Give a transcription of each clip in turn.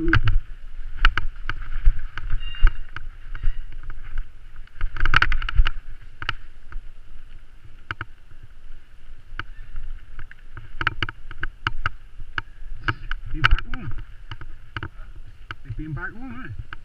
Be back home. It's been back home, eh?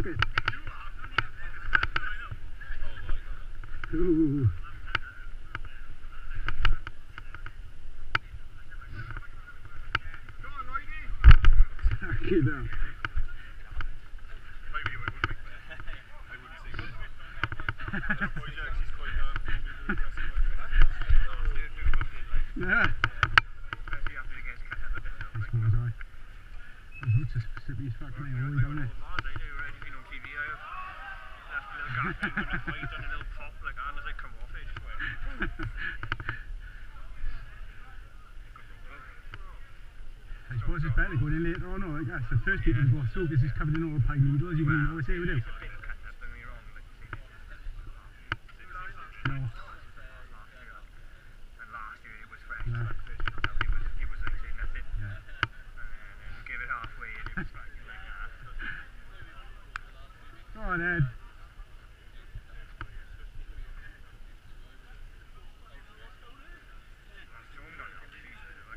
Ooh. Fucking hell. Yeah. I suppose I. The roots are specifically as fucking all down there. I suppose it's better going in later on, or I guess. The first people to go through because it's covered in all pine needles, you wouldn't always say would you? No. Yeah. Yeah. Go on, Ed.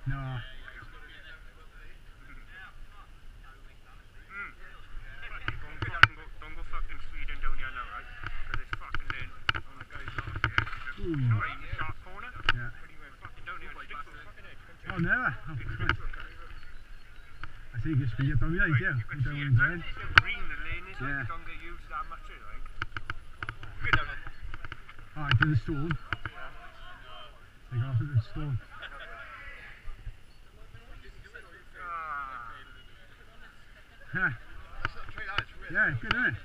No. Don't go fucking Sweden down here now, right? Because it's fucking then on the guys last year. Ooh. You know, in the sharp corner. Yeah. When he went fucking down here and stick to the fucking edge. couldn't you? Oh, never. Oh, Christ. I think it's for you, don't you? Right, Yeah. you can You don't see want to go in. Green the lane is, like, Yeah. you don't get used that much, eh, like. Alright, to the storm. They go off to the storm. Ah. Yeah. Yeah, good, isn't it?